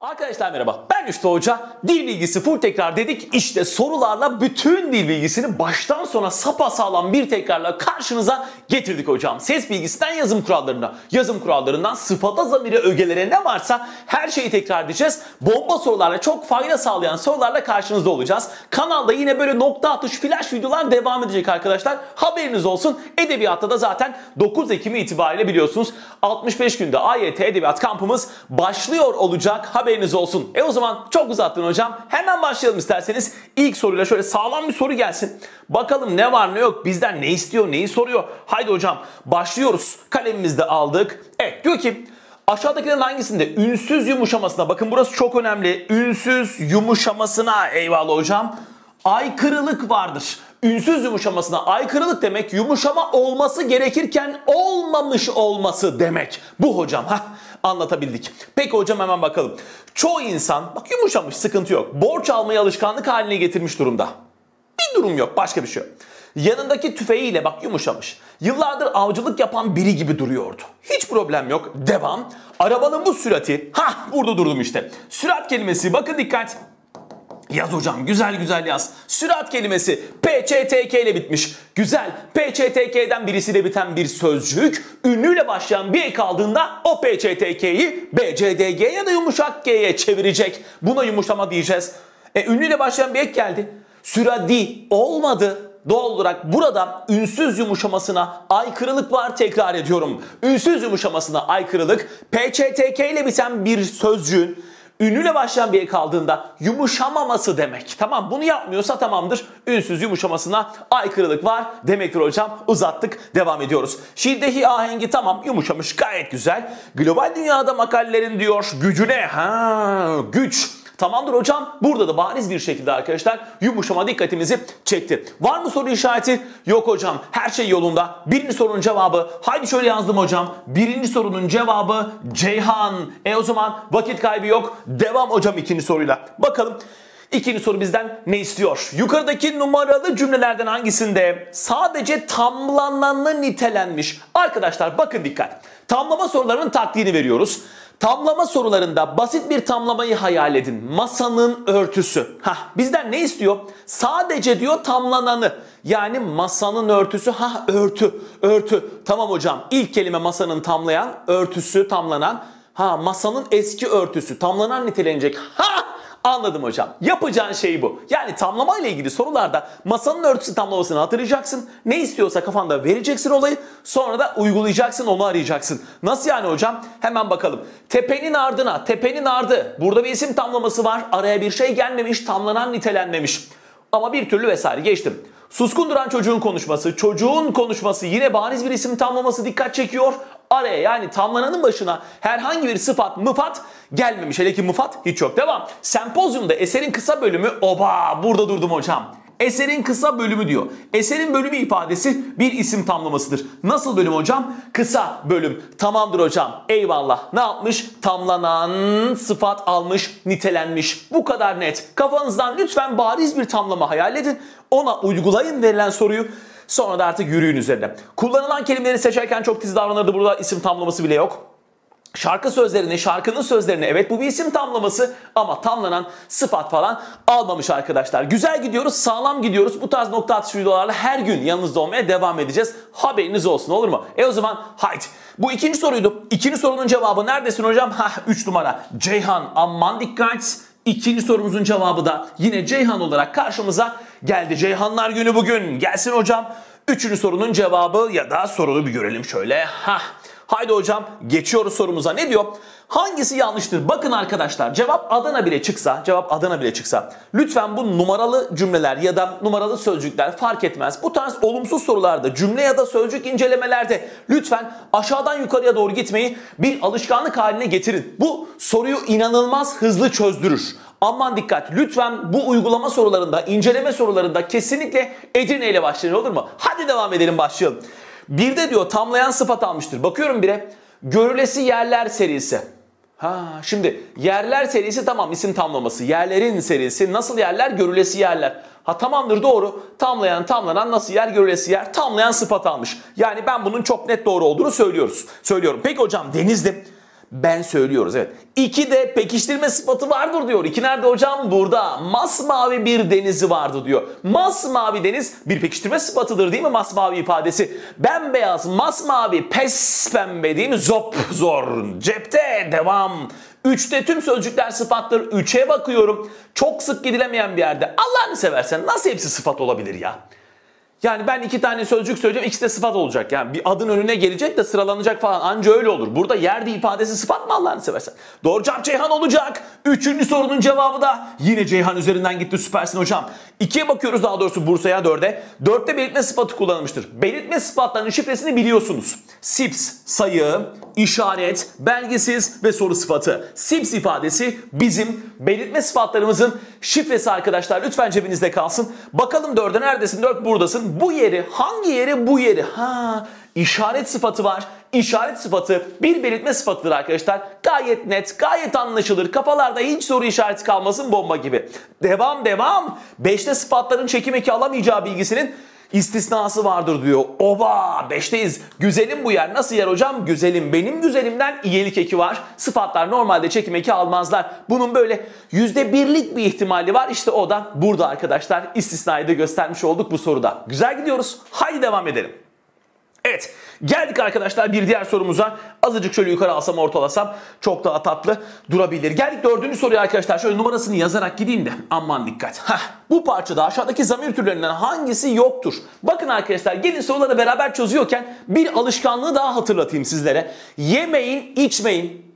Arkadaşlar merhaba ben Üstü Hoca. Dil bilgisi full tekrar dedik. İşte sorularla bütün dil bilgisini baştan sona sapasağlam bir tekrarla karşınıza getirdik hocam. Ses bilgisinden yazım kurallarına, yazım kurallarından sıfata zamire ögelere ne varsa her şeyi tekrar edeceğiz. Bomba sorularla çok fayda sağlayan sorularla karşınızda olacağız. Kanalda yine böyle nokta atış flash videolar devam edecek arkadaşlar. Haberiniz olsun. Edebiyatta da zaten 9 Ekim itibariyle biliyorsunuz 65 günde AYT Edebiyat kampımız başlıyor olacak. Haberiniz olsun. E o zaman çok uzattın hocam. Hemen başlayalım isterseniz. İlk soruyla şöyle sağlam bir soru gelsin. Bakalım ne var ne yok bizden ne istiyor neyi soruyor. Haydi hocam başlıyoruz. Kalemimizi de aldık. Evet diyor ki Aşağıdakilerin hangisinde ünsüz yumuşamasına bakın burası çok önemli. Ünsüz yumuşamasına eyvallah hocam. Aykırılık vardır. Ünsüz yumuşamasına aykırılık demek yumuşama olması gerekirken olmamış olması demek. Bu hocam ha anlatabildik. Peki hocam hemen bakalım. Çoğu insan bak yumuşamış sıkıntı yok. Borç almayı alışkanlık haline getirmiş durumda. Bir durum yok başka bir şey yok. Yanındaki tüfeğiyle bak yumuşamış. Yıllardır avcılık yapan biri gibi duruyordu. Hiç problem yok. Devam. Arabanın bu sürati. Ha burada durdum işte. Sürat kelimesi bakın dikkat. Yaz hocam güzel güzel yaz. Sürat kelimesi PÇTK ile bitmiş. Güzel. PÇTK'den birisiyle biten bir sözcük ünlüyle başlayan bir ek aldığında o PÇTK'yi BCDG ya da yumuşak G'ye çevirecek. Buna yumuşama diyeceğiz. E ünlüyle başlayan bir ek geldi. Süradi olmadı. Doğal olarak burada ünsüz yumuşamasına aykırılık var tekrar ediyorum. Ünsüz yumuşamasına aykırılık PÇTK ile biten bir sözcüğün ünlüyle başlayan bir ek kaldığında yumuşamaması demek. Tamam bunu yapmıyorsa tamamdır. Ünsüz yumuşamasına aykırılık var demektir hocam. Uzattık devam ediyoruz. Şiddehi ahengi tamam yumuşamış gayet güzel. Global dünyada makalelerin diyor gücüne ha güç Tamamdır hocam. Burada da bariz bir şekilde arkadaşlar yumuşama dikkatimizi çekti. Var mı soru işareti? Yok hocam. Her şey yolunda. Birinci sorunun cevabı. Haydi şöyle yazdım hocam. Birinci sorunun cevabı Ceyhan. E o zaman vakit kaybı yok. Devam hocam ikinci soruyla. Bakalım. İkinci soru bizden ne istiyor? Yukarıdaki numaralı cümlelerden hangisinde sadece tamlananı nitelenmiş? Arkadaşlar bakın dikkat. Tamlama sorularının taktiğini veriyoruz. Tamlama sorularında basit bir tamlamayı hayal edin. Masanın örtüsü. Hah, bizden ne istiyor? Sadece diyor tamlananı. Yani masanın örtüsü. Ha örtü. Örtü. Tamam hocam. İlk kelime masanın tamlayan, örtüsü tamlanan. Ha masanın eski örtüsü. Tamlanan nitelenecek. Ha Anladım hocam. Yapacağın şey bu. Yani tamlama ile ilgili sorularda masanın örtüsü tamlamasını hatırlayacaksın. Ne istiyorsa kafanda vereceksin olayı. Sonra da uygulayacaksın onu arayacaksın. Nasıl yani hocam? Hemen bakalım. Tepenin ardına, tepenin ardı. Burada bir isim tamlaması var. Araya bir şey gelmemiş, tamlanan nitelenmemiş. Ama bir türlü vesaire geçtim. Suskun duran çocuğun konuşması, çocuğun konuşması yine bariz bir isim tamlaması dikkat çekiyor. Araya yani tamlananın başına herhangi bir sıfat mıfat gelmemiş. Hele ki mıfat hiç yok. Devam. Sempozyumda eserin kısa bölümü oba burada durdum hocam. Eserin kısa bölümü diyor. Eserin bölümü ifadesi bir isim tamlamasıdır. Nasıl bölüm hocam? Kısa bölüm. Tamamdır hocam. Eyvallah. Ne yapmış? Tamlanan sıfat almış, nitelenmiş. Bu kadar net. Kafanızdan lütfen bariz bir tamlama hayal edin. Ona uygulayın verilen soruyu. Sonra da artık yürüyün üzerine. Kullanılan kelimeleri seçerken çok tiz davranırdı. Burada isim tamlaması bile yok. Şarkı sözlerini, şarkının sözlerini evet bu bir isim tamlaması ama tamlanan sıfat falan almamış arkadaşlar. Güzel gidiyoruz, sağlam gidiyoruz. Bu tarz nokta atışı videolarla her gün yanınızda olmaya devam edeceğiz. Haberiniz olsun olur mu? E o zaman haydi. Bu ikinci soruydu. İkinci sorunun cevabı neredesin hocam? Hah 3 numara. Ceyhan aman dikkat. İkinci sorumuzun cevabı da yine Ceyhan olarak karşımıza geldi. Ceyhanlar günü bugün. Gelsin hocam. Üçüncü sorunun cevabı ya da sorunu bir görelim şöyle. Hah Haydi hocam geçiyoruz sorumuza. Ne diyor? Hangisi yanlıştır? Bakın arkadaşlar cevap Adana bile çıksa, cevap Adana bile çıksa lütfen bu numaralı cümleler ya da numaralı sözcükler fark etmez. Bu tarz olumsuz sorularda cümle ya da sözcük incelemelerde lütfen aşağıdan yukarıya doğru gitmeyi bir alışkanlık haline getirin. Bu soruyu inanılmaz hızlı çözdürür. Aman dikkat lütfen bu uygulama sorularında, inceleme sorularında kesinlikle Edirne ile başlayın olur mu? Hadi devam edelim başlayalım. Bir de diyor tamlayan sıfat almıştır. Bakıyorum bire. Görülesi yerler serisi. Ha şimdi yerler serisi tamam isim tamlaması. Yerlerin serisi nasıl yerler? Görülesi yerler. Ha tamamdır doğru. Tamlayan tamlanan nasıl yer? Görülesi yer. Tamlayan sıfat almış. Yani ben bunun çok net doğru olduğunu söylüyoruz. Söylüyorum. Peki hocam Denizli Ben söylüyoruz evet. İki de pekiştirme sıfatı vardır diyor. İki nerede hocam? Burada. Masmavi bir denizi vardı diyor. Masmavi deniz bir pekiştirme sıfatıdır değil mi masmavi ifadesi? Bembeyaz, masmavi, pes pembe değil mi? Zop, zor, cepte, devam. Üçte tüm sözcükler sıfattır. Üçe bakıyorum. Çok sık gidilemeyen bir yerde. Allah'ını seversen nasıl hepsi sıfat olabilir ya? Yani ben iki tane sözcük söyleyeceğim ikisi de sıfat olacak. Yani bir adın önüne gelecek de sıralanacak falan anca öyle olur. Burada yerde ifadesi sıfat mı Allah'ını seversen? Doğru cevap Ceyhan olacak. Üçüncü sorunun cevabı da yine Ceyhan üzerinden gitti süpersin hocam. İkiye bakıyoruz daha doğrusu Bursa'ya dörde. Dörtte belirtme sıfatı kullanılmıştır. Belirtme sıfatlarının şifresini biliyorsunuz. Sips, sayı, işaret, belgesiz ve soru sıfatı. Sips ifadesi bizim belirtme sıfatlarımızın şifresi arkadaşlar. Lütfen cebinizde kalsın. Bakalım dörde neredesin? Dört buradasın. Bu yeri hangi yeri bu yeri? Ha işaret sıfatı var. İşaret sıfatı bir belirtme sıfatıdır arkadaşlar. Gayet net, gayet anlaşılır. Kafalarda hiç soru işareti kalmasın bomba gibi. Devam devam. Beşte sıfatların çekim eki alamayacağı bilgisinin istisnası vardır diyor. Oba beşteyiz. Güzelim bu yer. Nasıl yer hocam? Güzelim. Benim güzelimden iyilik eki var. Sıfatlar normalde çekim eki almazlar. Bunun böyle yüzde birlik bir ihtimali var. İşte o da burada arkadaşlar. İstisnayı da göstermiş olduk bu soruda. Güzel gidiyoruz. Haydi devam edelim. Evet geldik arkadaşlar bir diğer sorumuza. Azıcık şöyle yukarı alsam ortalasam çok daha tatlı durabilir. Geldik dördüncü soruya arkadaşlar. Şöyle numarasını yazarak gideyim de aman dikkat. Heh, bu parçada aşağıdaki zamir türlerinden hangisi yoktur? Bakın arkadaşlar gelin soruları beraber çözüyorken bir alışkanlığı daha hatırlatayım sizlere. Yemeyin içmeyin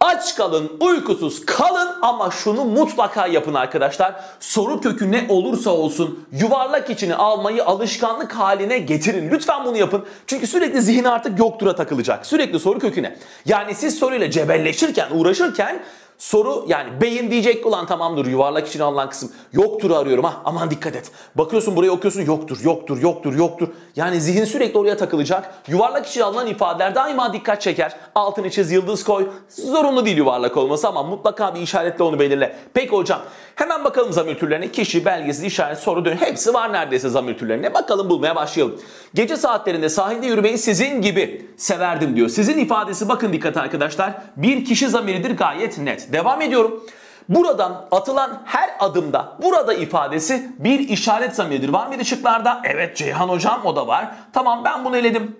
Aç kalın, uykusuz kalın ama şunu mutlaka yapın arkadaşlar. Soru kökü ne olursa olsun yuvarlak içini almayı alışkanlık haline getirin. Lütfen bunu yapın. Çünkü sürekli zihin artık yoktura takılacak. Sürekli soru köküne. Yani siz soruyla cebelleşirken, uğraşırken Soru yani beyin diyecek ulan tamamdır yuvarlak için alınan kısım. Yoktur arıyorum ha aman dikkat et. Bakıyorsun buraya okuyorsun yoktur yoktur yoktur yoktur. Yani zihin sürekli oraya takılacak. Yuvarlak için alınan ifadeler daima dikkat çeker. Altını çiz yıldız koy. Zorunlu değil yuvarlak olması ama mutlaka bir işaretle onu belirle. Peki hocam hemen bakalım zamir türlerine. Kişi, belgesiz, işaret, soru, dön hepsi var neredeyse zamir türlerine. Bakalım bulmaya başlayalım. Gece saatlerinde sahilde yürümeyi sizin gibi severdim diyor. Sizin ifadesi bakın dikkat arkadaşlar. Bir kişi zamiridir gayet net. Devam ediyorum. Buradan atılan her adımda burada ifadesi bir işaret zamiridir. Var mıydı şıklarda? Evet Ceyhan hocam o da var. Tamam ben bunu eledim.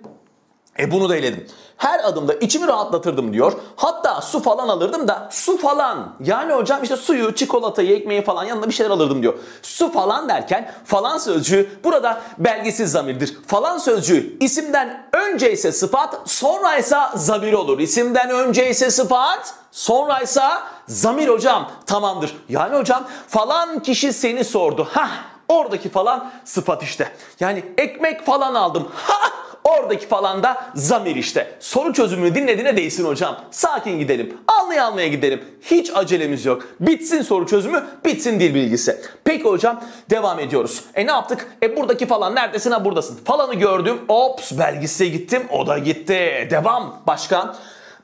E bunu da eledim. Her adımda içimi rahatlatırdım diyor. Hatta su falan alırdım da su falan. Yani hocam işte suyu, çikolatayı, ekmeği falan yanına bir şeyler alırdım diyor. Su falan derken falan sözcüğü burada belgesiz zamirdir. Falan sözcüğü isimden önce ise sıfat sonra ise zamir olur. İsimden önce ise sıfat sonra ise zamir hocam tamamdır. Yani hocam falan kişi seni sordu. Hah oradaki falan sıfat işte. Yani ekmek falan aldım. Ha Oradaki falan da zamir işte. Soru çözümünü dinlediğine değsin hocam. Sakin gidelim. Anlaya anlaya gidelim. Hiç acelemiz yok. Bitsin soru çözümü, bitsin dil bilgisi. Peki hocam devam ediyoruz. E ne yaptık? E buradaki falan neredesin ha buradasın. Falanı gördüm. Ops belgisine gittim. O da gitti. Devam. Başka?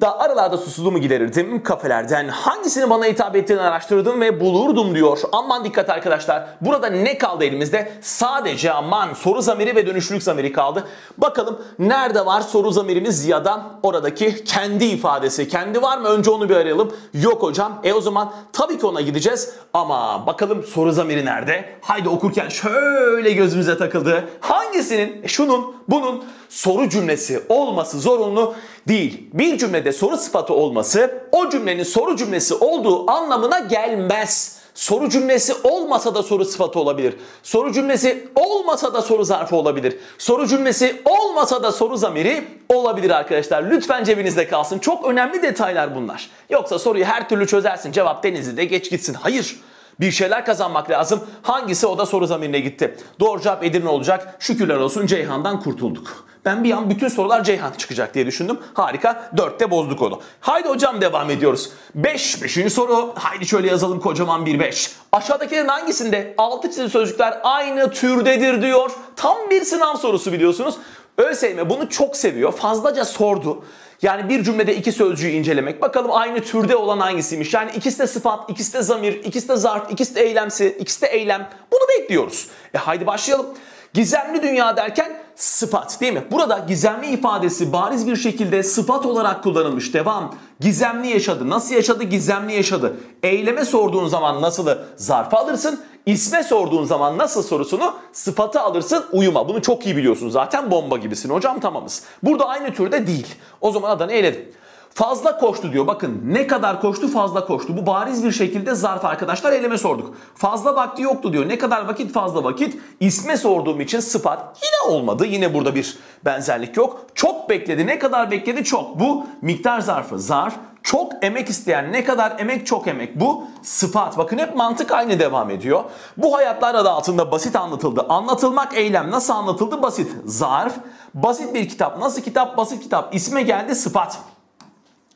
Da aralarda susuzluğumu giderirdim kafelerden. Hangisini bana hitap ettiğini araştırdım ve bulurdum diyor. Aman dikkat arkadaşlar. Burada ne kaldı elimizde? Sadece aman soru zamiri ve dönüşlülük zamiri kaldı. Bakalım nerede var soru zamirimiz ya da oradaki kendi ifadesi. Kendi var mı? Önce onu bir arayalım. Yok hocam. E o zaman tabii ki ona gideceğiz. Ama bakalım soru zamiri nerede? Haydi okurken şöyle gözümüze takıldı. Hangisinin? Şunun, bunun soru cümlesi olması zorunlu değil. Bir cümlede soru sıfatı olması o cümlenin soru cümlesi olduğu anlamına gelmez. Soru cümlesi olmasa da soru sıfatı olabilir. Soru cümlesi olmasa da soru zarfı olabilir. Soru cümlesi olmasa da soru zamiri olabilir arkadaşlar. Lütfen cebinizde kalsın. Çok önemli detaylar bunlar. Yoksa soruyu her türlü çözersin. Cevap Denizli'de geç gitsin. Hayır. Bir şeyler kazanmak lazım. Hangisi o da soru zamirine gitti. Doğru cevap Edirne olacak. Şükürler olsun Ceyhan'dan kurtulduk. Ben bir an bütün sorular Ceyhan çıkacak diye düşündüm. Harika. Dörtte bozduk onu. Haydi hocam devam ediyoruz. 5. Beş, beşinci soru. Haydi şöyle yazalım kocaman bir 5. Aşağıdakilerin hangisinde altı çizili sözcükler aynı türdedir diyor. Tam bir sınav sorusu biliyorsunuz. ÖSYM bunu çok seviyor. Fazlaca sordu. Yani bir cümlede iki sözcüğü incelemek. Bakalım aynı türde olan hangisiymiş. Yani ikisi de sıfat, ikisi de zamir, ikisi de zarf, ikisi de eylemsi, ikisi de eylem. Bunu bekliyoruz. E haydi başlayalım. Gizemli dünya derken sıfat değil mi? Burada gizemli ifadesi bariz bir şekilde sıfat olarak kullanılmış. Devam. Gizemli yaşadı. Nasıl yaşadı? Gizemli yaşadı. Eyleme sorduğun zaman nasılı zarfa alırsın. İsme sorduğun zaman nasıl sorusunu sıfatı alırsın uyuma. Bunu çok iyi biliyorsun zaten bomba gibisin hocam tamamız. Burada aynı türde değil. O zaman adını eledim. Fazla koştu diyor. Bakın ne kadar koştu fazla koştu. Bu bariz bir şekilde zarf arkadaşlar eleme sorduk. Fazla vakti yoktu diyor. Ne kadar vakit fazla vakit. İsme sorduğum için sıfat yine olmadı. Yine burada bir benzerlik yok. Çok bekledi. Ne kadar bekledi çok. Bu miktar zarfı. Zarf çok emek isteyen ne kadar emek çok emek bu sıfat. Bakın hep mantık aynı devam ediyor. Bu hayatlar adı altında basit anlatıldı. Anlatılmak eylem nasıl anlatıldı basit. Zarf basit bir kitap. Nasıl kitap basit kitap. İsme geldi sıfat.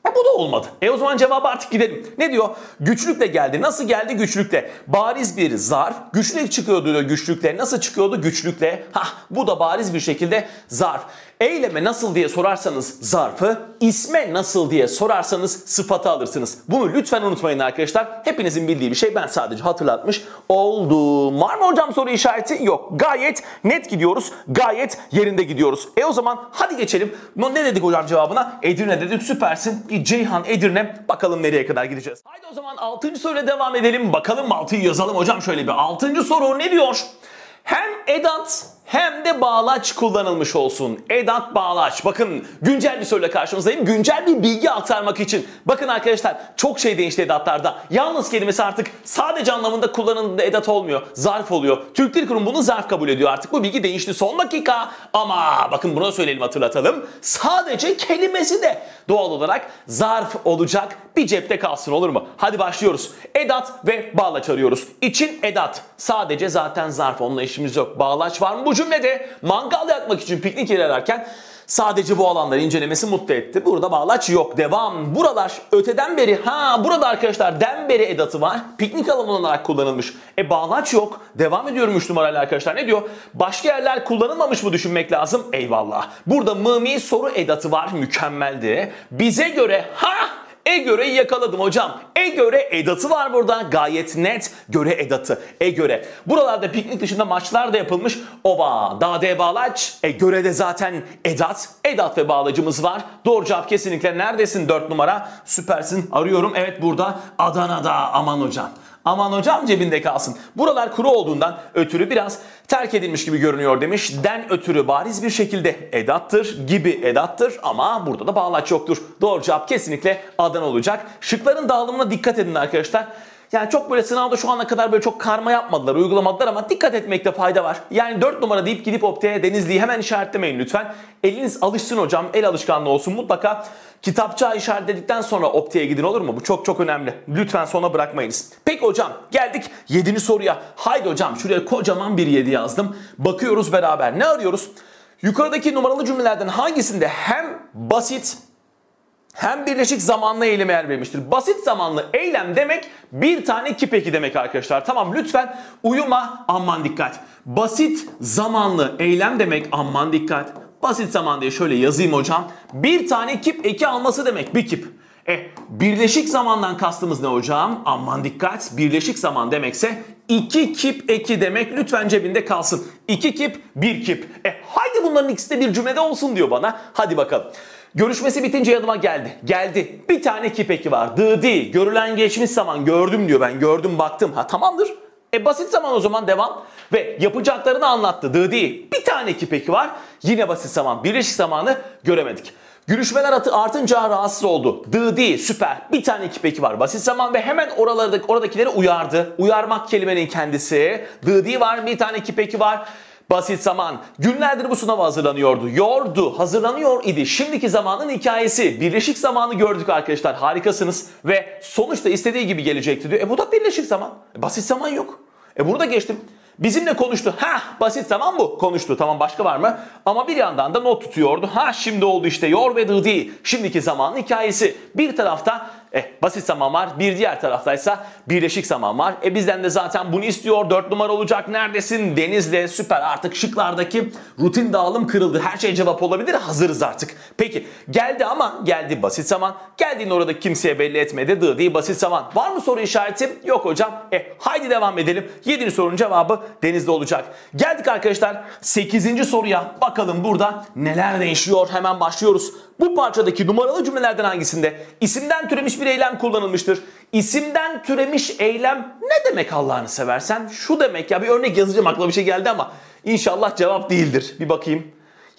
E bu da olmadı. E o zaman cevabı artık gidelim. Ne diyor? Güçlükle geldi. Nasıl geldi? Güçlükle. Bariz bir zarf. Güçlük çıkıyordu diyor güçlükle. Nasıl çıkıyordu? Güçlükle. Hah bu da bariz bir şekilde zarf. Eyleme nasıl diye sorarsanız zarfı, isme nasıl diye sorarsanız sıfatı alırsınız. Bunu lütfen unutmayın arkadaşlar. Hepinizin bildiği bir şey ben sadece hatırlatmış oldum. Var mı hocam soru işareti? Yok. Gayet net gidiyoruz. Gayet yerinde gidiyoruz. E o zaman hadi geçelim. Ne dedik hocam cevabına? Edirne dedik süpersin. Ceyhan Edirne bakalım nereye kadar gideceğiz. Haydi o zaman 6. soruyla devam edelim. Bakalım 6'yı yazalım hocam şöyle bir. 6. soru ne diyor? Hem edat hem de bağlaç kullanılmış olsun. Edat bağlaç. Bakın güncel bir soruyla karşınızdayım. Güncel bir bilgi aktarmak için. Bakın arkadaşlar çok şey değişti edatlarda. Yalnız kelimesi artık sadece anlamında kullanıldığında edat olmuyor. Zarf oluyor. Türk Dil Kurumu bunu zarf kabul ediyor artık. Bu bilgi değişti son dakika. Ama bakın bunu söyleyelim hatırlatalım. Sadece kelimesi de doğal olarak zarf olacak. Bir cepte kalsın olur mu? Hadi başlıyoruz. Edat ve bağlaç arıyoruz. İçin edat. Sadece zaten zarf. Onunla işimiz yok. Bağlaç var mı bu cümlede? Mangal yakmak için piknik ilerlerken Sadece bu alanları incelemesi mutlu etti. Burada bağlaç yok. Devam. Buralar öteden beri ha burada arkadaşlar den beri edatı var. Piknik alanı olarak kullanılmış. E bağlaç yok. Devam ediyorum 3 numaralı arkadaşlar. Ne diyor? Başka yerler kullanılmamış mı düşünmek lazım? Eyvallah. Burada mımi soru edatı var. Mükemmeldi. Bize göre ha e göreyi yakaladım hocam. E göre edatı var burada. Gayet net göre edatı. E göre. Buralarda piknik dışında maçlar da yapılmış. Oba, dade bağlaç. E göre de zaten edat. Edat ve bağlacımız var. Doğru cevap kesinlikle neredesin 4 numara? Süpersin. Arıyorum. Evet burada Adana'da. Aman hocam. Aman hocam cebinde kalsın. Buralar kuru olduğundan ötürü biraz terk edilmiş gibi görünüyor demiş. Den ötürü bariz bir şekilde edattır gibi edattır ama burada da bağlaç yoktur. Doğru cevap kesinlikle Adana olacak. Şıkların dağılımına dikkat edin arkadaşlar. Yani çok böyle sınavda şu ana kadar böyle çok karma yapmadılar, uygulamadılar ama dikkat etmekte fayda var. Yani 4 numara deyip gidip Opte'ye Denizli'yi hemen işaretlemeyin lütfen. Eliniz alışsın hocam, el alışkanlığı olsun mutlaka. Kitapçığa işaretledikten sonra Opte'ye gidin olur mu? Bu çok çok önemli. Lütfen sona bırakmayınız. Peki hocam geldik 7. soruya. Haydi hocam şuraya kocaman bir 7 yazdım. Bakıyoruz beraber. Ne arıyoruz? Yukarıdaki numaralı cümlelerden hangisinde hem basit hem birleşik zamanlı eyleme yer vermiştir. Basit zamanlı eylem demek bir tane kip eki demek arkadaşlar. Tamam lütfen uyuma aman dikkat. Basit zamanlı eylem demek aman dikkat. Basit zaman diye şöyle yazayım hocam. Bir tane kip eki alması demek bir kip. E birleşik zamandan kastımız ne hocam? Aman dikkat birleşik zaman demekse iki kip eki demek lütfen cebinde kalsın. İki kip bir kip. E haydi bunların ikisi de bir cümlede olsun diyor bana. Hadi bakalım. Görüşmesi bitince yanıma geldi. Geldi. Bir tane kip eki var. Dı Görülen geçmiş zaman gördüm diyor ben. Gördüm baktım. Ha tamamdır. E basit zaman o zaman devam. Ve yapacaklarını anlattı. Dı Bir tane kip eki var. Yine basit zaman. Birleşik zamanı göremedik. Görüşmeler atı artınca rahatsız oldu. Dı süper. Bir tane ekip eki var. Basit zaman ve hemen oralardaki, oradakileri uyardı. Uyarmak kelimenin kendisi. Dı var. Bir tane ekip eki var. Basit zaman. Günlerdir bu sınava hazırlanıyordu. Yordu. Hazırlanıyor idi. Şimdiki zamanın hikayesi. Birleşik zamanı gördük arkadaşlar. Harikasınız. Ve sonuçta istediği gibi gelecekti diyor. E bu da birleşik zaman. E basit zaman yok. E bunu da geçtim. Bizimle konuştu. Ha basit zaman bu. Konuştu. Tamam başka var mı? Ama bir yandan da not tutuyordu. Ha şimdi oldu işte yor ve dıdi. Şimdiki zamanın hikayesi. Bir tarafta Eh basit zaman var. Bir diğer taraftaysa birleşik zaman var. E bizden de zaten bunu istiyor. 4 numara olacak. Neredesin? Deniz'le süper. Artık şıklardaki rutin dağılım kırıldı. Her şey cevap olabilir. Hazırız artık. Peki geldi ama geldi basit zaman. Geldiğini orada kimseye belli etmedi. Dı değil basit zaman. Var mı soru işareti? Yok hocam. E haydi devam edelim. 7. sorunun cevabı Deniz'de olacak. Geldik arkadaşlar 8. soruya. Bakalım burada neler değişiyor. Hemen başlıyoruz. Bu parçadaki numaralı cümlelerden hangisinde isimden türemiş bir eylem kullanılmıştır? İsimden türemiş eylem ne demek Allah'ını seversen? Şu demek ya bir örnek yazacağım aklıma bir şey geldi ama inşallah cevap değildir. Bir bakayım.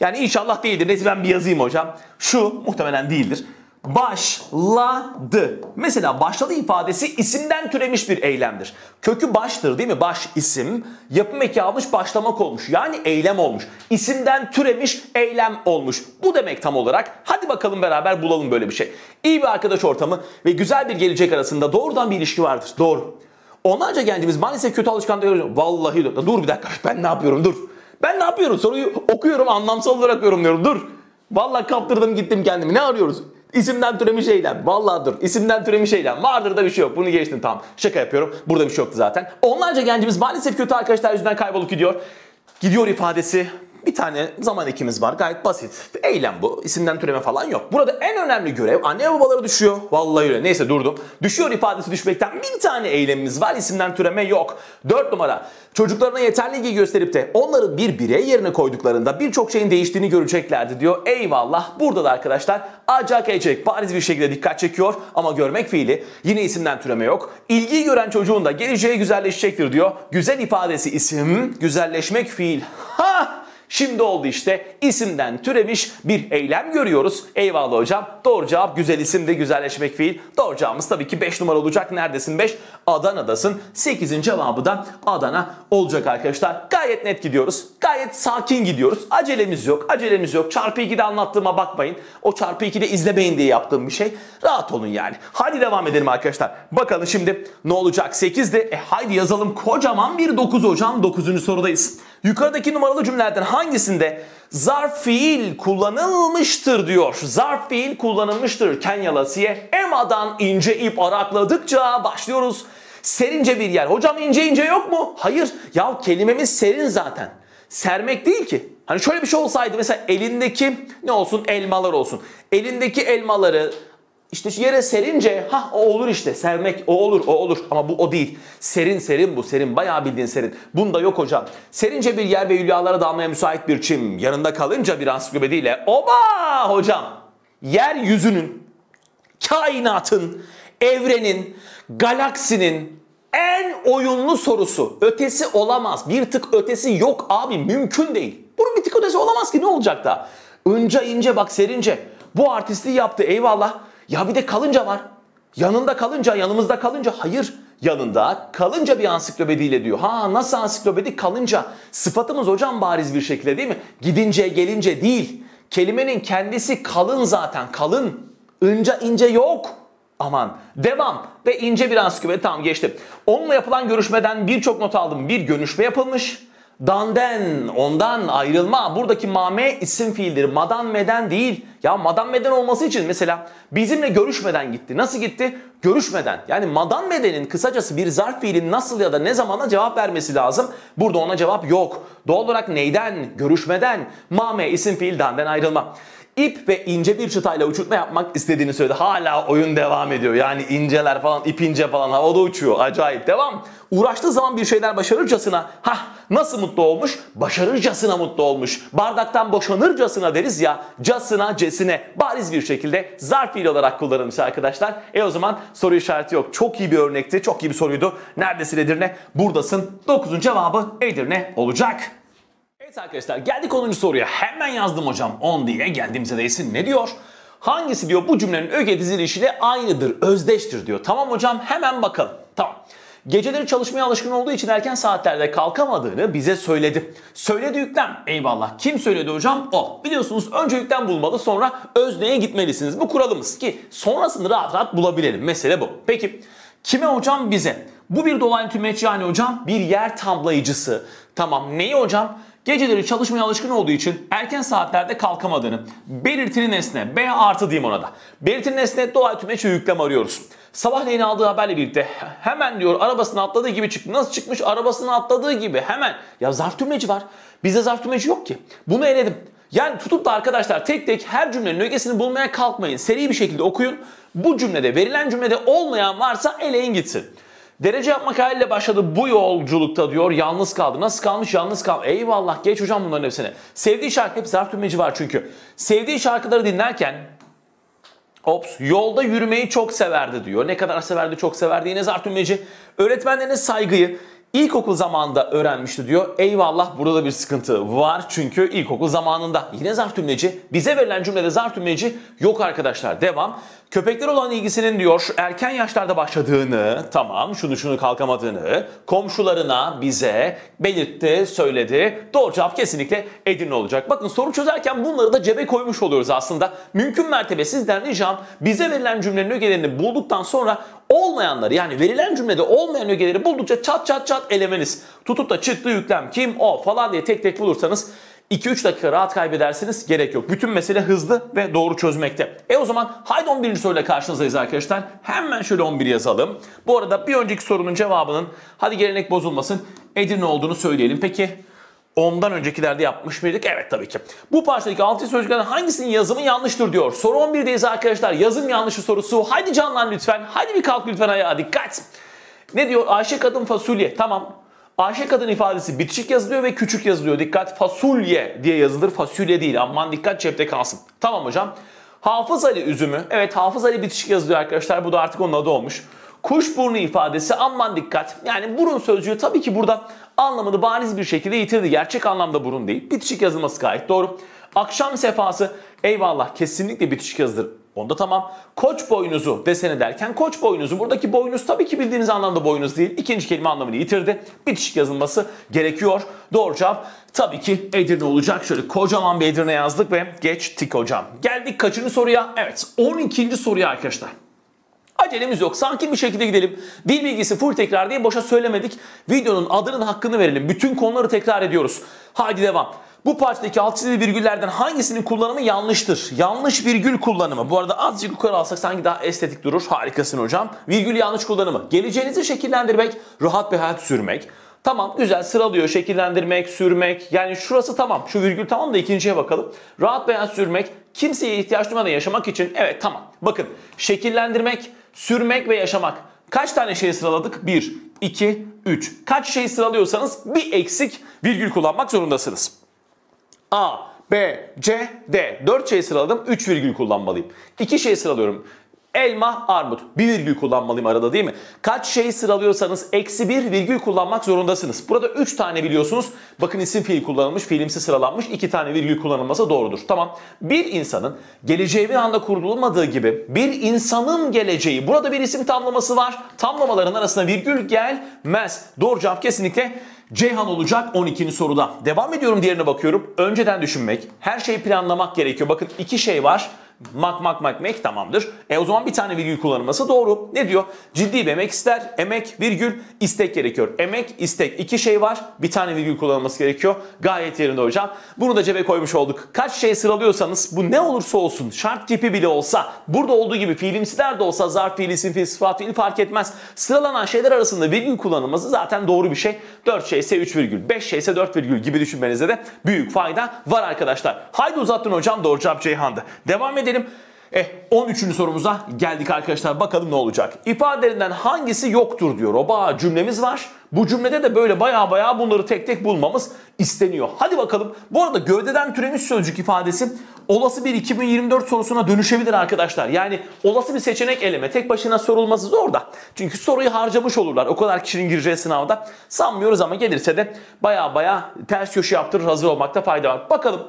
Yani inşallah değildir. Neyse ben bir yazayım hocam. Şu muhtemelen değildir. Başladı. Mesela başladı ifadesi isimden türemiş bir eylemdir. Kökü baştır değil mi? Baş isim. Yapım eki almış başlamak olmuş. Yani eylem olmuş. İsimden türemiş eylem olmuş. Bu demek tam olarak. Hadi bakalım beraber bulalım böyle bir şey. İyi bir arkadaş ortamı ve güzel bir gelecek arasında doğrudan bir ilişki vardır. Doğru. Onlarca gencimiz maalesef kötü alışkanlıklar Vallahi dur. Dur bir dakika ben ne yapıyorum dur. Ben ne yapıyorum soruyu okuyorum anlamsal olarak yorumluyorum dur. Vallahi kaptırdım gittim kendimi ne arıyoruz? İsimden türemiş eylem. Vallahi. İsimden türemiş eylem. Vardır da bir şey yok. Bunu geçtim tamam. Şaka yapıyorum. Burada bir şey yoktu zaten. Onlarca gencimiz maalesef kötü arkadaşlar yüzünden kaybolup gidiyor. Gidiyor ifadesi bir tane zaman ekimiz var. Gayet basit. Eylem bu. İsimden türeme falan yok. Burada en önemli görev anne babalara düşüyor. Vallahi öyle. Neyse durdum. Düşüyor ifadesi düşmekten bir tane eylemimiz var. İsimden türeme yok. Dört numara. Çocuklarına yeterli ilgi gösterip de onları bir birey yerine koyduklarında birçok şeyin değiştiğini göreceklerdi diyor. Eyvallah. Burada da arkadaşlar acak ecek bariz bir şekilde dikkat çekiyor ama görmek fiili yine isimden türeme yok. İlgiyi gören çocuğun da geleceği güzelleşecektir diyor. Güzel ifadesi isim, güzelleşmek fiil. Ha! Şimdi oldu işte isimden türemiş bir eylem görüyoruz. Eyvallah hocam. Doğru cevap güzel isim de güzelleşmek fiil. Doğru cevabımız tabii ki 5 numara olacak. Neredesin 5? Adana'dasın. 8'in cevabı da Adana olacak arkadaşlar. Gayet net gidiyoruz. Gayet sakin gidiyoruz. Acelemiz yok. Acelemiz yok. Çarpı 2'de anlattığıma bakmayın. O çarpı 2'de izlemeyin diye yaptığım bir şey. Rahat olun yani. Hadi devam edelim arkadaşlar. Bakalım şimdi ne olacak? 8'de e haydi yazalım kocaman bir 9 hocam. 9. sorudayız. Yukarıdaki numaralı cümlelerden hangisinde zarf fiil kullanılmıştır diyor. Zarf fiil kullanılmıştır. Kenyalasiye emadan ince ip arakladıkça başlıyoruz. Serince bir yer. Hocam ince ince yok mu? Hayır. Ya kelimemiz serin zaten. Sermek değil ki. Hani şöyle bir şey olsaydı mesela elindeki ne olsun elmalar olsun. Elindeki elmaları işte yere serince ha o olur işte sermek o olur o olur ama bu o değil. Serin serin bu serin bayağı bildiğin serin. Bunda yok hocam. Serince bir yer ve hülyalara dalmaya müsait bir çim yanında kalınca bir ansiklopediyle oba hocam yeryüzünün kainatın evrenin galaksinin en oyunlu sorusu. Ötesi olamaz. Bir tık ötesi yok abi mümkün değil. Bunun bir tık ötesi olamaz ki ne olacak da? Ince ince bak serince. Bu artistliği yaptı eyvallah. Ya bir de kalınca var. Yanında kalınca, yanımızda kalınca hayır. Yanında kalınca bir ansiklopediyle diyor. Ha nasıl ansiklopedi kalınca? Sıfatımız hocam bariz bir şekilde değil mi? Gidince gelince değil. Kelimenin kendisi kalın zaten kalın. Inca ince yok. Aman devam ve ince bir ansiklopedi tamam geçtim. Onunla yapılan görüşmeden birçok not aldım. Bir görüşme yapılmış. Danden, ondan ayrılma. Buradaki mame isim fiildir. Madan meden değil. Ya madan meden olması için mesela bizimle görüşmeden gitti. Nasıl gitti? Görüşmeden. Yani madan medenin kısacası bir zarf fiilin nasıl ya da ne zamana cevap vermesi lazım. Burada ona cevap yok. Doğal olarak neyden? Görüşmeden. Mame isim fiil danden ayrılma ip ve ince bir çıtayla uçurtma yapmak istediğini söyledi. Hala oyun devam ediyor. Yani inceler falan, ip ince falan havada uçuyor. Acayip. Devam. Uğraştığı zaman bir şeyler başarırcasına, ha nasıl mutlu olmuş? Başarırcasına mutlu olmuş. Bardaktan boşanırcasına deriz ya, casına, cesine bariz bir şekilde zarf fiil olarak kullanılmış arkadaşlar. E o zaman soru işareti yok. Çok iyi bir örnekti, çok iyi bir soruydu. Neredesin Edirne? Buradasın. 9'un cevabı Edirne olacak. Evet arkadaşlar geldik 10. soruya. Hemen yazdım hocam 10 diye geldiğimize değsin. Ne diyor? Hangisi diyor bu cümlenin öge dizilişiyle aynıdır, özdeştir diyor. Tamam hocam hemen bakalım. Tamam. Geceleri çalışmaya alışkın olduğu için erken saatlerde kalkamadığını bize söyledi. Söyledi yüklem. Eyvallah. Kim söyledi hocam? O. Biliyorsunuz önce yüklem bulmalı sonra özneye gitmelisiniz. Bu kuralımız ki sonrasını rahat rahat bulabilelim. Mesele bu. Peki kime hocam bize? Bu bir dolaylı tümeç yani hocam bir yer tamlayıcısı. Tamam neyi hocam? Geceleri çalışmaya alışkın olduğu için erken saatlerde kalkamadığını belirtili nesne B artı diyeyim ona da. Belirtili nesne dolaylı tümeç yüklem arıyoruz. Sabahleyin aldığı haberle birlikte hemen diyor arabasına atladığı gibi çıktı. Nasıl çıkmış? Arabasına atladığı gibi hemen. Ya zarf tümleci var. Bizde zarf tümleci yok ki. Bunu eledim. Yani tutup da arkadaşlar tek tek her cümlenin ögesini bulmaya kalkmayın. Seri bir şekilde okuyun. Bu cümlede verilen cümlede olmayan varsa eleyin gitsin. Derece yapmak hayaliyle başladı bu yolculukta diyor. Yalnız kaldı. Nasıl kalmış? Yalnız kaldı. Eyvallah geç hocam bunların hepsini. Sevdiği şarkı hep zarf tümleci var çünkü. Sevdiği şarkıları dinlerken Ops yolda yürümeyi çok severdi diyor. Ne kadar severdi çok severdi yine zarf tümleci. Öğretmenlerine saygıyı ilkokul zamanında öğrenmişti diyor. Eyvallah burada da bir sıkıntı var çünkü ilkokul zamanında yine zarf tümleci. Bize verilen cümlede zarf tümleci yok arkadaşlar. Devam. Köpekler olan ilgisinin diyor erken yaşlarda başladığını, tamam şunu şunu kalkamadığını komşularına bize belirtti, söyledi. Doğru cevap kesinlikle Edirne olacak. Bakın soru çözerken bunları da cebe koymuş oluyoruz aslında. Mümkün mertebe sizden ricam bize verilen cümlenin ögelerini bulduktan sonra olmayanları yani verilen cümlede olmayan ögeleri buldukça çat çat çat elemeniz. Tutup da çıktı yüklem kim o falan diye tek tek bulursanız 2-3 dakika rahat kaybedersiniz gerek yok. Bütün mesele hızlı ve doğru çözmekte. E o zaman haydi 11. soruyla karşınızdayız arkadaşlar. Hemen şöyle 11 yazalım. Bu arada bir önceki sorunun cevabının hadi gelenek bozulmasın Edirne olduğunu söyleyelim. Peki Ondan öncekilerde yapmış mıydık? Evet tabii ki. Bu parçadaki altı sözcüklerden hangisinin yazımı yanlıştır diyor. Soru 11'deyiz arkadaşlar. Yazım yanlışı sorusu. Haydi canlan lütfen. Haydi bir kalk lütfen ayağa dikkat. Ne diyor? Ayşe kadın fasulye. Tamam. Ayşe kadın ifadesi bitişik yazılıyor ve küçük yazılıyor. Dikkat fasulye diye yazılır. Fasulye değil. Aman dikkat cepte kalsın. Tamam hocam. Hafız Ali üzümü. Evet Hafız Ali bitişik yazılıyor arkadaşlar. Bu da artık onun adı olmuş. Kuş burnu ifadesi aman dikkat. Yani burun sözcüğü tabii ki burada anlamını bariz bir şekilde yitirdi. Gerçek anlamda burun değil. Bitişik yazılması gayet doğru. Akşam sefası eyvallah kesinlikle bitişik yazılır. Onda tamam. Koç boynuzu desene derken koç boynuzu. Buradaki boynuz tabii ki bildiğiniz anlamda boynuz değil. İkinci kelime anlamını yitirdi. Bitişik yazılması gerekiyor. Doğru cevap tabii ki Edirne olacak. Şöyle kocaman bir Edirne yazdık ve geçtik hocam. Geldik kaçıncı soruya? Evet 12. soruya arkadaşlar. Acelemiz yok. Sakin bir şekilde gidelim. Dil bilgisi full tekrar diye boşa söylemedik. Videonun adının hakkını verelim. Bütün konuları tekrar ediyoruz. Haydi devam. Bu parçadaki alt çizili virgüllerden hangisinin kullanımı yanlıştır? Yanlış virgül kullanımı. Bu arada azıcık yukarı alsak sanki daha estetik durur. Harikasın hocam. Virgül yanlış kullanımı. Geleceğinizi şekillendirmek, rahat bir hayat sürmek. Tamam güzel sıralıyor şekillendirmek, sürmek. Yani şurası tamam. Şu virgül tamam da ikinciye bakalım. Rahat hayat sürmek, kimseye ihtiyaç duymadan yaşamak için evet tamam. Bakın şekillendirmek, sürmek ve yaşamak. Kaç tane şey sıraladık? 1, 2, 3. Kaç şey sıralıyorsanız bir eksik virgül kullanmak zorundasınız. A, B, C, D. 4 şey sıraladım. 3 virgül kullanmalıyım. 2 şey sıralıyorum. Elma, armut. Bir virgül kullanmalıyım arada değil mi? Kaç şey sıralıyorsanız eksi bir virgül kullanmak zorundasınız. Burada 3 tane biliyorsunuz. Bakın isim fiil kullanılmış, fiilimsi sıralanmış. 2 tane virgül kullanılması doğrudur. Tamam. Bir insanın geleceği bir anda kurulmadığı gibi bir insanın geleceği. Burada bir isim tamlaması var. Tamlamaların arasında virgül gelmez. Doğru cevap kesinlikle Ceyhan olacak 12. soruda. Devam ediyorum diğerine bakıyorum. Önceden düşünmek, her şeyi planlamak gerekiyor. Bakın iki şey var. Mak mak mak mek tamamdır. E o zaman bir tane virgül kullanılması doğru. Ne diyor? Ciddi bir emek ister. Emek virgül istek gerekiyor. Emek istek. iki şey var. Bir tane virgül kullanılması gerekiyor. Gayet yerinde hocam. Bunu da cebe koymuş olduk. Kaç şey sıralıyorsanız bu ne olursa olsun şart tipi bile olsa burada olduğu gibi fiilimsiler de olsa zarf fiil, isim fiil, sıfat fiil fark etmez. Sıralanan şeyler arasında virgül kullanılması zaten doğru bir şey. 4 şey ise 3 virgül, 5 şey ise 4 virgül gibi düşünmenizde de büyük fayda var arkadaşlar. Haydi uzattın hocam doğru cevap Ceyhan'dı. Devam edelim edelim. Eh 13. sorumuza geldik arkadaşlar. Bakalım ne olacak. İfadelerinden hangisi yoktur diyor. O bayağı cümlemiz var. Bu cümlede de böyle baya baya bunları tek tek bulmamız isteniyor. Hadi bakalım. Bu arada gövdeden türemiş sözcük ifadesi olası bir 2024 sorusuna dönüşebilir arkadaşlar. Yani olası bir seçenek eleme. Tek başına sorulması zor da. Çünkü soruyu harcamış olurlar. O kadar kişinin gireceği sınavda. Sanmıyoruz ama gelirse de baya baya ters köşe yaptırır hazır olmakta fayda var. Bakalım.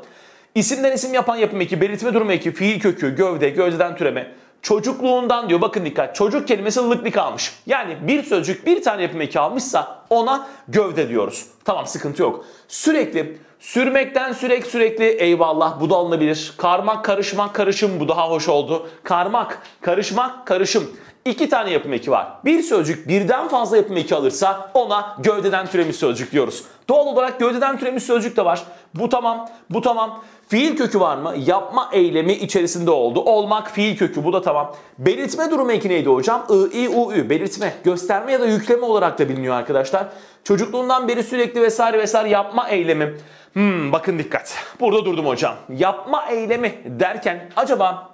İsimden isim yapan yapım eki, belirtme durum eki, fiil kökü, gövde, gövdeden türeme. Çocukluğundan diyor bakın dikkat çocuk kelimesi lıklık almış. Yani bir sözcük bir tane yapım eki almışsa ona gövde diyoruz. Tamam sıkıntı yok. Sürekli Sürmekten sürekli sürekli eyvallah bu da alınabilir. Karmak, karışmak, karışım bu daha hoş oldu. Karmak, karışmak, karışım. iki tane yapım eki var. Bir sözcük birden fazla yapım eki alırsa ona gövdeden türemiş sözcük diyoruz. Doğal olarak gövdeden türemiş sözcük de var. Bu tamam, bu tamam. Fiil kökü var mı? Yapma eylemi içerisinde oldu. Olmak fiil kökü bu da tamam. Belirtme durumu eki neydi hocam? I, I, U, Ü. Belirtme, gösterme ya da yükleme olarak da biliniyor arkadaşlar. Çocukluğundan beri sürekli vesaire vesaire yapma eylemi. Hmm, bakın dikkat. Burada durdum hocam. Yapma eylemi derken acaba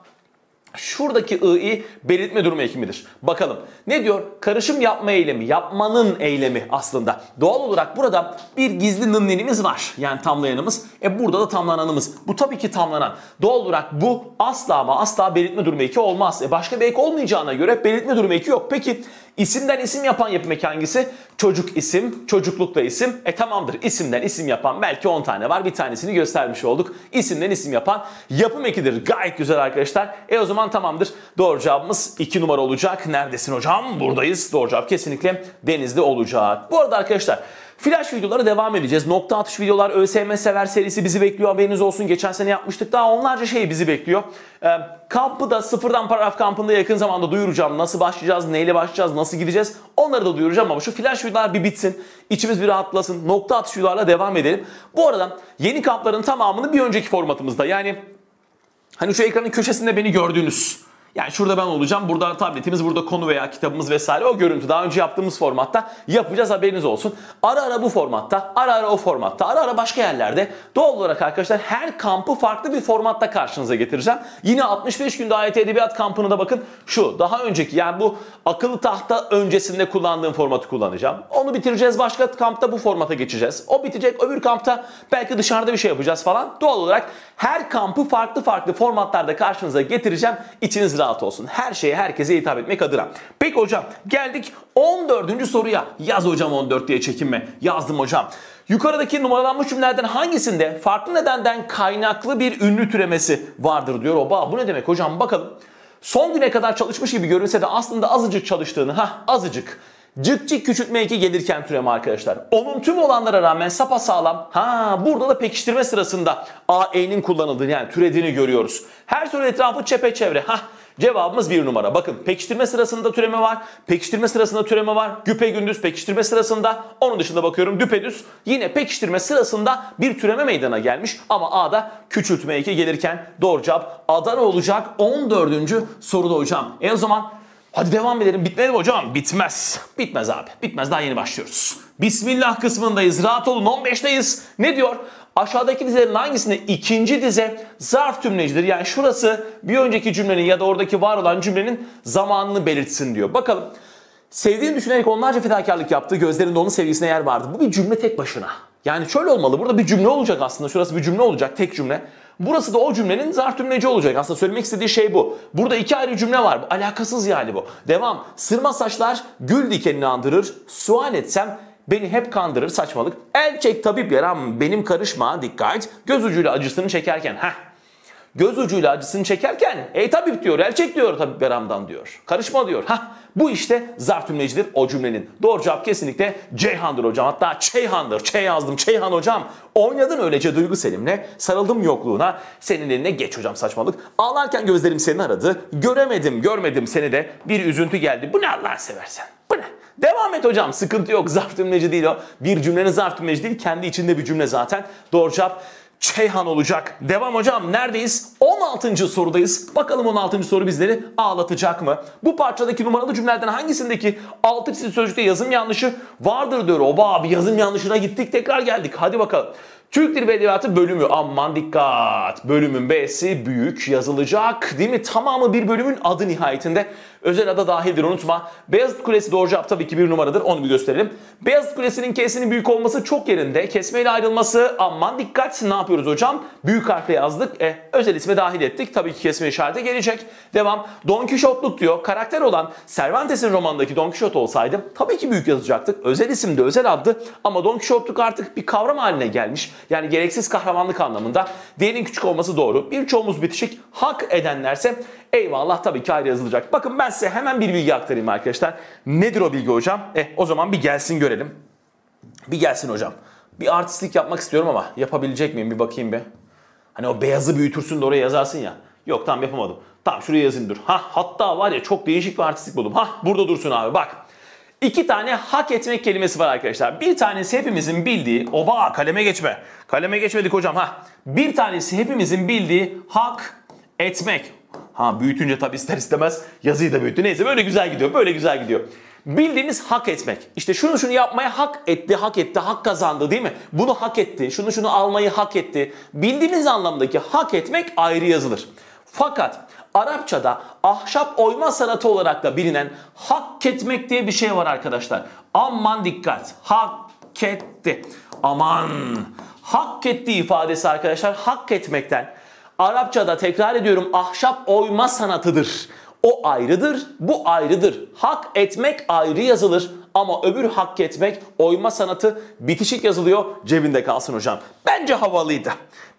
Şuradaki i'yi belirtme durumu eki midir? Bakalım. Ne diyor? Karışım yapma eylemi, yapmanın eylemi aslında. Doğal olarak burada bir gizli nınnenimiz var. Yani tamlayanımız. E burada da tamlananımız. Bu tabii ki tamlanan. Doğal olarak bu asla ama asla belirtme durumu eki olmaz. E başka bir ek olmayacağına göre belirtme durumu eki yok. Peki isimden isim yapan yapım eki hangisi? Çocuk isim, çocuklukla isim. E tamamdır isimden isim yapan belki 10 tane var. Bir tanesini göstermiş olduk. İsimden isim yapan yapım ekidir. Gayet güzel arkadaşlar. E o zaman tamamdır. Doğru cevabımız 2 numara olacak. Neredesin hocam? Buradayız. Doğru cevap kesinlikle Denizli olacak. Bu arada arkadaşlar Flash videolara devam edeceğiz. Nokta atış videolar ÖSYM Sever serisi bizi bekliyor. Haberiniz olsun. Geçen sene yapmıştık. Daha onlarca şey bizi bekliyor. Ee, kampı da sıfırdan paragraf kampında yakın zamanda duyuracağım. Nasıl başlayacağız, neyle başlayacağız, nasıl gideceğiz onları da duyuracağım ama şu flash videolar bir bitsin. içimiz bir rahatlasın. Nokta atış videolarla devam edelim. Bu arada yeni kampların tamamını bir önceki formatımızda yani hani şu ekranın köşesinde beni gördüğünüz yani şurada ben olacağım. Burada tabletimiz, burada konu veya kitabımız vesaire o görüntü. Daha önce yaptığımız formatta yapacağız haberiniz olsun. Ara ara bu formatta, ara ara o formatta, ara ara başka yerlerde. Doğal olarak arkadaşlar her kampı farklı bir formatta karşınıza getireceğim. Yine 65 günde AYT Edebiyat kampını da bakın şu daha önceki yani bu akıllı tahta öncesinde kullandığım formatı kullanacağım. Onu bitireceğiz başka kampta bu formata geçeceğiz. O bitecek öbür kampta belki dışarıda bir şey yapacağız falan. Doğal olarak her kampı farklı farklı formatlarda karşınıza getireceğim. İçiniz rahat olsun. Her şeye herkese hitap etmek adına. Peki hocam geldik 14. soruya. Yaz hocam 14 diye çekinme. Yazdım hocam. Yukarıdaki numaralanmış cümlelerden hangisinde farklı nedenden kaynaklı bir ünlü türemesi vardır diyor. Oba bu ne demek hocam bakalım. Son güne kadar çalışmış gibi görünse de aslında azıcık çalıştığını, ha azıcık Cık cık küçültme eki gelirken türeme arkadaşlar. Onun tüm olanlara rağmen sapa sağlam. Ha burada da pekiştirme sırasında a e'nin kullanıldığını yani türediğini görüyoruz. Her soru etrafı çepeçevre. Ha Cevabımız bir numara. Bakın pekiştirme sırasında türeme var. Pekiştirme sırasında türeme var. Güpe gündüz pekiştirme sırasında. Onun dışında bakıyorum düpedüz. Yine pekiştirme sırasında bir türeme meydana gelmiş. Ama A'da küçültme eki gelirken doğru cevap Adana olacak 14. soruda hocam. E o zaman Hadi devam edelim. Bitmedi mi hocam? Bitmez. Bitmez abi. Bitmez. Daha yeni başlıyoruz. Bismillah kısmındayız. Rahat olun. 15'teyiz. Ne diyor? Aşağıdaki dizelerin hangisinde ikinci dize zarf tümlecidir? Yani şurası bir önceki cümlenin ya da oradaki var olan cümlenin zamanını belirtsin diyor. Bakalım. Sevdiğini düşünerek onlarca fedakarlık yaptı. Gözlerinde onun sevgisine yer vardı. Bu bir cümle tek başına. Yani şöyle olmalı. Burada bir cümle olacak aslında. Şurası bir cümle olacak. Tek cümle. Burası da o cümlenin zarf tümleci olacak. Aslında söylemek istediği şey bu. Burada iki ayrı cümle var. Alakasız yani bu. Devam. Sırma saçlar gül dikenini andırır. Sual etsem beni hep kandırır saçmalık. El çek tabip yaram benim karışma dikkat. Göz ucuyla acısını çekerken. Heh göz ucuyla acısını çekerken ey tabip diyor el çek diyor tabip yaramdan diyor. Karışma diyor. Ha bu işte zarf tümlecidir o cümlenin. Doğru cevap kesinlikle Ceyhan'dır hocam. Hatta Çeyhan'dır. Çey yazdım. Çeyhan hocam. Oynadın öylece duygu selimle. Sarıldım yokluğuna. Senin eline geç hocam saçmalık. Ağlarken gözlerim seni aradı. Göremedim görmedim seni de. Bir üzüntü geldi. Bu ne Allah seversen. Bu ne? Devam et hocam. Sıkıntı yok. Zarf tümleci değil o. Bir cümlenin zarf tümleci değil. Kendi içinde bir cümle zaten. Doğru cevap Çeyhan olacak. Devam hocam neredeyiz? 16. sorudayız. Bakalım 16. soru bizleri ağlatacak mı? Bu parçadaki numaralı cümlelerden hangisindeki altı çizili sözcükte yazım yanlışı vardır diyor. Oba abi yazım yanlışına gittik tekrar geldik. Hadi bakalım. Türk Dili ve Edebiyatı bölümü aman dikkat. Bölümün B'si büyük yazılacak değil mi? Tamamı bir bölümün adı nihayetinde. Özel ada dahildir unutma. Beyazıt Kulesi doğru cevap tabii ki bir numaradır onu bir gösterelim. Beyazıt Kulesi'nin K'sinin büyük olması çok yerinde. Kesmeyle ayrılması aman dikkat ne yapıyoruz hocam? Büyük harfle yazdık. E, özel isme dahil ettik. Tabii ki kesme işareti gelecek. Devam. Don Kişotluk diyor. Karakter olan Cervantes'in romanındaki Don Kişot olsaydı tabii ki büyük yazacaktık. Özel isim de özel addı ama Don Kişotluk artık bir kavram haline gelmiş. Yani gereksiz kahramanlık anlamında. D'nin küçük olması doğru. Birçoğumuz bitişik. Hak edenlerse eyvallah tabii ki ayrı yazılacak. Bakın ben size hemen bir bilgi aktarayım arkadaşlar. Nedir o bilgi hocam? Eh o zaman bir gelsin görelim. Bir gelsin hocam. Bir artistlik yapmak istiyorum ama yapabilecek miyim bir bakayım bir. Hani o beyazı büyütürsün de oraya yazarsın ya. Yok tamam yapamadım. Tamam şuraya yazayım dur. Ha hatta var ya çok değişik bir artistik buldum. Ha burada dursun abi bak. İki tane hak etmek kelimesi var arkadaşlar. Bir tanesi hepimizin bildiği, oba kaleme geçme. Kaleme geçmedik hocam ha. Bir tanesi hepimizin bildiği hak etmek. Ha büyütünce tabii ister istemez yazıyı da büyüttü. Neyse böyle güzel gidiyor, böyle güzel gidiyor. Bildiğimiz hak etmek. İşte şunu şunu yapmaya hak etti, hak etti, hak kazandı değil mi? Bunu hak etti, şunu şunu almayı hak etti. Bildiğimiz anlamdaki hak etmek ayrı yazılır. Fakat Arapçada ahşap oyma sanatı olarak da bilinen hak etmek diye bir şey var arkadaşlar. Aman dikkat. Hak etti. Aman. Hak etti ifadesi arkadaşlar hak etmekten. Arapçada tekrar ediyorum ahşap oyma sanatıdır. O ayrıdır, bu ayrıdır. Hak etmek ayrı yazılır ama öbür hak etmek oyma sanatı bitişik yazılıyor. Cebinde kalsın hocam. Bence havalıydı.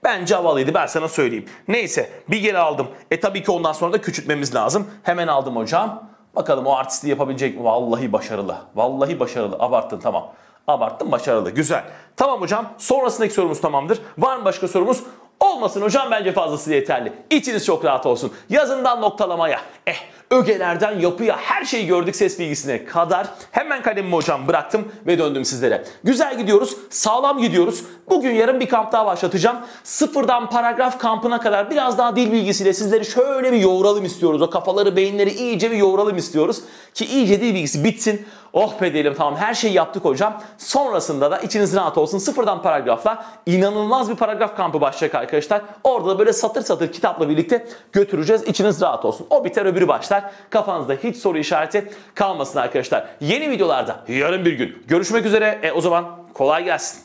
Bence havalıydı ben sana söyleyeyim. Neyse bir geri aldım. E tabii ki ondan sonra da küçültmemiz lazım. Hemen aldım hocam. Bakalım o artistliği yapabilecek mi? Vallahi başarılı. Vallahi başarılı. Abarttın tamam. Abarttım başarılı. Güzel. Tamam hocam. Sonrasındaki sorumuz tamamdır. Var mı başka sorumuz? Olmasın hocam bence fazlası yeterli. İçiniz çok rahat olsun. Yazından noktalamaya, eh ögelerden yapıya her şeyi gördük ses bilgisine kadar. Hemen kalemimi hocam bıraktım ve döndüm sizlere. Güzel gidiyoruz, sağlam gidiyoruz. Bugün yarın bir kamp daha başlatacağım. Sıfırdan paragraf kampına kadar biraz daha dil bilgisiyle sizleri şöyle bir yoğuralım istiyoruz. O kafaları, beyinleri iyice bir yoğuralım istiyoruz. Ki iyice dil bilgisi bitsin. Oh be diyelim tamam her şeyi yaptık hocam. Sonrasında da içiniz rahat olsun. Sıfırdan paragrafla inanılmaz bir paragraf kampı başlayacak arkadaşlar. Orada da böyle satır satır kitapla birlikte götüreceğiz. İçiniz rahat olsun. O biter öbürü başlar. Kafanızda hiç soru işareti kalmasın arkadaşlar. Yeni videolarda yarın bir gün görüşmek üzere. E o zaman kolay gelsin.